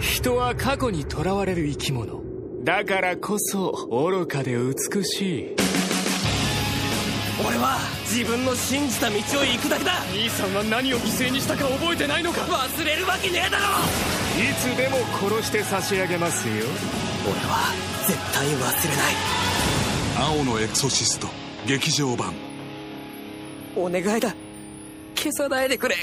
人は過去にとらわれる生き物。だからこそ愚かで美しい。俺は自分の信じた道を行くだけだ。兄さんは何を犠牲にしたか覚えてないのか。忘れるわけねえだろ。いつでも殺して差し上げますよ。俺は絶対忘れない。青のエクソシスト劇場版。お願いだ。消さないでくれ。